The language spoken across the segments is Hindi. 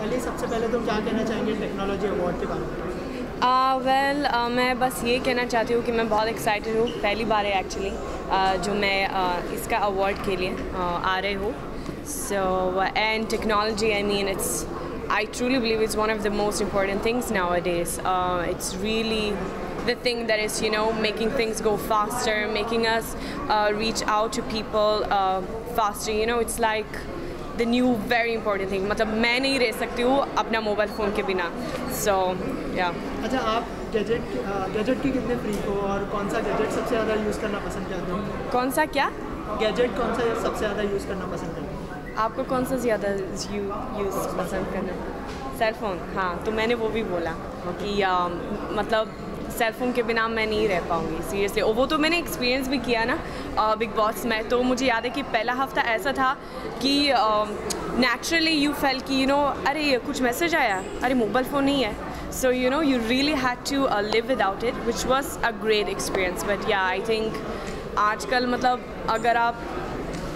पहले वेल uh, uh, मैं बस ये कहना चाहती हूँ कि मैं बहुत एक्साइटेड हूँ पहली बार है एक्चुअली uh, जो मैं uh, इसका अवार्ड के लिए uh, आ रहे हूँ। So and technology I mean it's I truly believe is one of the most important things nowadays it's really the thing that is you know making things go faster making us reach out to people faster you know it's like the new very important thing मतलब मैं नहीं रह सकती हूँ अपना मोबाइल फ़ोन के बिना. सो So या yeah. अच्छा आप गैजेट गैजेट की कितने फ्री हो और कौन सा गैजेट सबसे ज़्यादा यूज़ करना पसंद करते हो? कौन सा क्या? गैजेट कौन सा सबसे ज़्यादा यूज़ करना पसंद करते हो? आपको कौन सा ज़्यादा यू यूज़ पसंद करना? सेल फ़ोन हाँ तो मैंने वो भी बोला कि आ, मतलब सेल फ़ोन के बिना मैं नहीं रह पाऊँगी सीरियसली वो तो मैंने एक्सपीरियंस भी किया ना बिग बॉस में. तो मुझे याद है कि पहला हफ़्ता ऐसा था कि नेचुरली यू फेल कि यू नो अरे कुछ मैसेज आया? अरे मोबाइल फ़ोन नहीं है. You know you really had to uh, live without it which was a great experience. But yeah I think आजकल मतलब अगर आप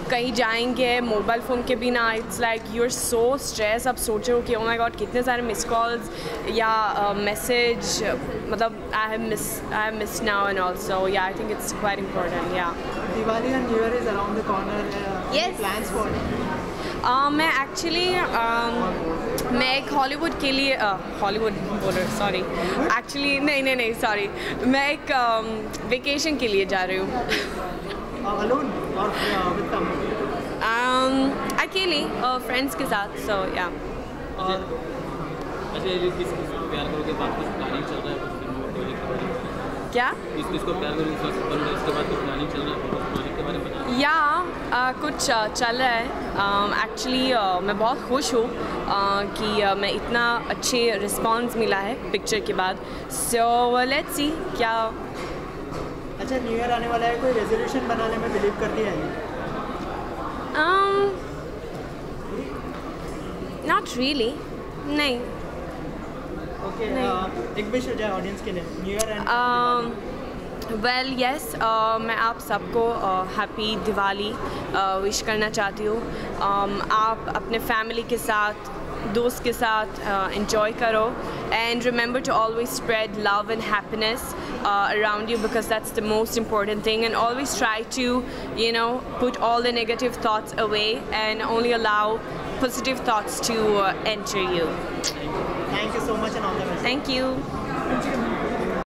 कहीं जाएँगे मोबाइल फ़ोन के बिना it's like you are so stress अब सोचो कि ओ माय गॉड कितने सारे मिस कॉल्स या मैसेज uh, मतलब I have miss I have miss now and also yeah I think it's quite important yeah Diwali and new year is around the corner Yes. Plans for मैं एक्चुअली मैं एक हॉलीवुड के लिए हॉलीवुड बोल रही सॉरी एक्चुअली नहीं नहीं नहीं सॉरी मैं एक वेकेशन के लिए जा रही हूँ. अलोन और विद फैमिली um, अकेली फ्रेंड्स के साथ सो या और अच्छा ये किस किस को प्यार करोगे? बात कुछ प्लानिंग चल रहा है? कुछ फ़िल्मों के क्या? किस किस को प्यार करोगे? कुछ बन इसके बाद कुछ प्लानिंग चल रहा है? कुछ प्रोजेक्ट के बारे में बताइए या uh, कुछ uh, चल रहा है। एक्चुअली uh, मैं बहुत खुश हूँ uh, कि uh, मैं इतना अच्छे रिस्पांस मिला है पिक्चर के बाद। सो लेट्स सी क्या अच्छा न्यू ईयर आने वाला है कोई रेजोल्यूशन बनाने में बिलीव करती है? Um, नॉट रियली नहीं. ओके नहीं। एक विश हो जाए ऑडियंस के लिए new year and well yes मैं आप सबको हैप्पी uh, दिवाली विश करना चाहती हूँ. Um, आप अपने फैमिली के साथ दोस्त के साथ enjoy करो. and remember to always spread love and happiness uh, around you because that's the most important thing. And always try to you know put all the negative thoughts away and only allow positive thoughts to uh, enter you. Thank you so much and all the best. Thank you.